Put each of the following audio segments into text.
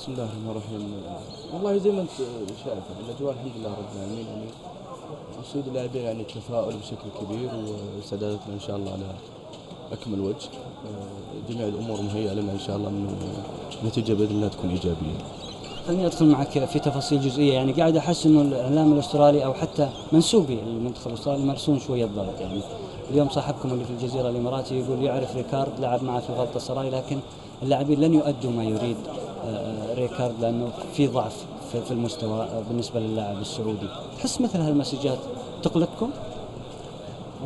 بسم الله الرحمن الرحيم والله زي ما انت شايف الاجواء الحمد لله رب العالمين يعني وسود اللاعبين يعني تفاؤل بشكل كبير واستعداداتنا إن شاء الله على أكمل وجه آه، جميع الأمور مهيئة لنا إن شاء الله انه النتيجه بإذن الله تكون إيجابية. خليني ادخل معك في تفاصيل جزئية. يعني قاعد أحس إنه الإعلام الأسترالي أو حتى منسوبي المنتخب الأسترالي يمارسون شوية ضغط يعني اليوم صاحبكم اللي في الجزيرة الاماراتي يقول يعرف ريكارد لعب معه في غلطة سراي لكن اللاعبين لن يؤدوا ما يريد آه، ريكارد لأنه في ضعف في في المستوى آه، بالنسبة للاعب السعودي. تحس مثل هالمسجات تقلقكم؟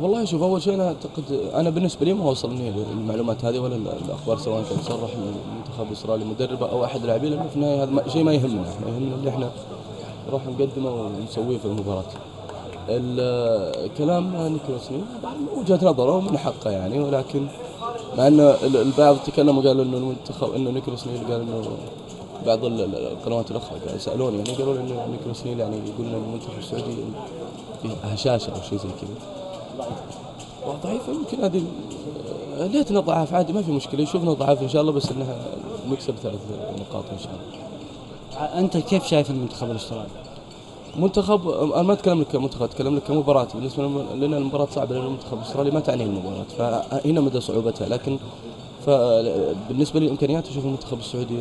والله شوف أول شيء أنا أعتقد أنا بالنسبة لي ما وصلني المعلومات هذه ولا الأخبار سواء كان صرح من المنتخب الأسترالي مدربه أو أحد اللاعبين لأنه في النهاية هذا شيء ما يهمنا إحنا يهمنا اللي إحنا نروح نقدمه ونسويه في المباراة. الكلام نيكولاس وجهه نظره ومن حقه يعني ولكن مع ان ال- البعض تكلموا قالوا إنه المنتخب إنه نيكولاس نيل قال إنه بعض ال- ال- القنوات الأخرى سالوني يعني قالوا لي إنه نيكولاس نيل يعني يقول ان المنتخب السعودي فيه هشاشة أو شيء زي كذا. ضعيفة يمكن هذه آه، ليتنا ضعاف عادي ما في مشكلة يشوفنا ضعاف إن شاء الله بس إنها نكسب ثلاث نقاط إن شاء الله. أنت كيف شايف المنتخب الأسترالي؟ منتخب أنا ما أتكلم لك كمنتخب أتكلم لك كمباراة بالنسبة لنا المباراة صعبة لأن المنتخب الأسترالي ما تعنيه المباراة فهنا مدى صعوبتها لكن فبالنسبة للإمكانيات أشوف المنتخب السعودي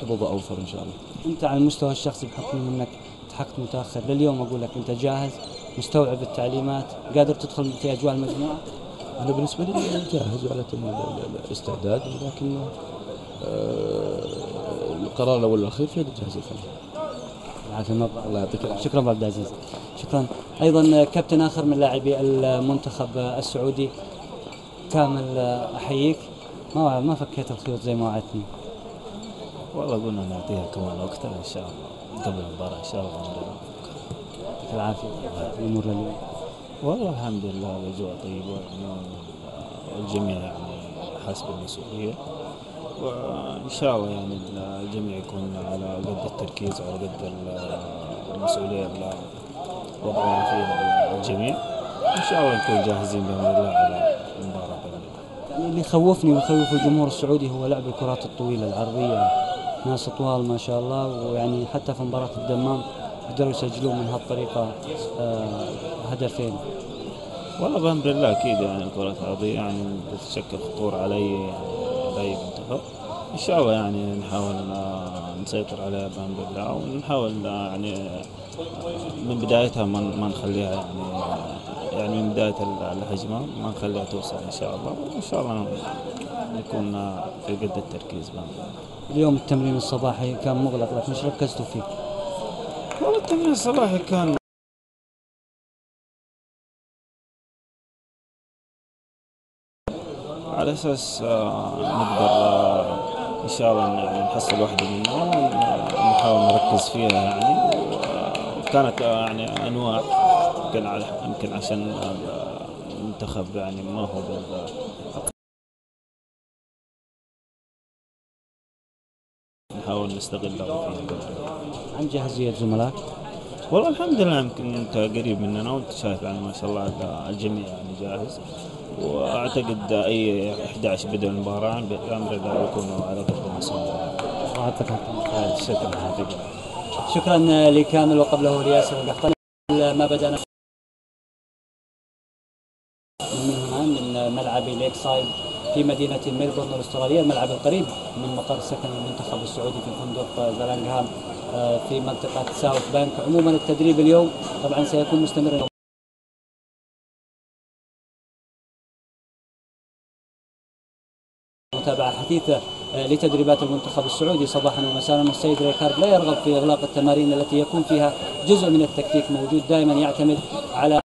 حظوظه أوفر إن شاء الله. أنت على المستوى الشخصي بحكم إنك تحقت متأخر لليوم أقول لك أنت جاهز مستوعب التعليمات قادر تدخل في اجواء المجموعه أنا بالنسبة لي جاهز وعلى تم ال- ال- الاستعداد لكن آه، القرار الأول والأخير في يد الجهاز الفني. العافية الله يعطيك العافية. شكرا ابو عبد العزيز. شكرا. أيضا كابتن آخر من لاعبي المنتخب السعودي كامل أحييك. ما ما فكيت الخيوط زي ما وعدتني؟ والله قلنا نعطيها كمان وقتها إن شاء الله قبل المباراة إن شاء الله. يعطيك العافية. يمر اليوم والله الحمد لله الأجواء طيبة يعني الجميع يعني حاسس بالمسؤوليه وإن شاء الله يعني الجميع يكون على قد التركيز وعلى قد ال- المسؤولية اللي وضعها فيها الجميع. إن شاء الله نكون جاهزين بإذن الله على الله يعني اللي يخوفني ويخوف الجمهور السعودي هو لعب الكرات الطويلة العرضية. ناس طوال ما شاء الله ويعني حتى في مباراة الدمام قدروا يسجلون من هالطريقة آه، هدفين. والله بأمر الله أكيد يعني الكرة الأرضية يعني بتشكل خطورة على يعني على أي منتخب إن شاء الله يعني نحاول نسيطر عليها بأمر الله ونحاول يعني من بدايتها ما ما نخليها يعني يعني من بداية ال- الهجمة ما نخليها توصل إن شاء الله وإن شاء الله نكون في قد التركيز الله. اليوم التمرين الصباحي كان مغلق لكن إيش ركزتوا فيه؟ والله التمرين كان على أساس آه، نقدر آه، إن شاء الله نحصل واحدة منها ونحاول نركز فيها يعني. وكانت آه، يعني أنواع يمكن يمكن عشان المنتخب يعني ما هو نحاول نستغلها فيها عن جاهزيه زملائك والله الحمد لله يمكن أنت قريب مننا وأنت شايف يعني ما شاء الله الجميع يعني جاهز. وأعتقد أي 11 بدا المباراه بامر الله يكونوا على قدر المسؤوليه. شكرا شكرا لكامل وقبله رياسه القحطاني ما بدأنا من هنا من ملعب ليك سايد في مدينة ميلبورن الأسترالية الملعب القريب من مقر سكن المنتخب السعودي في فندق ذا لانغهام آه، في منطقة ساوث بانك. عموما التدريب اليوم طبعا سيكون مستمرا متابعة حثيثة آه، لتدريبات المنتخب السعودي. صباحا ومساء السيد ريكارد لا يرغب في إغلاق التمارين التي يكون فيها جزء من التكتيك موجود. دائما يعتمد على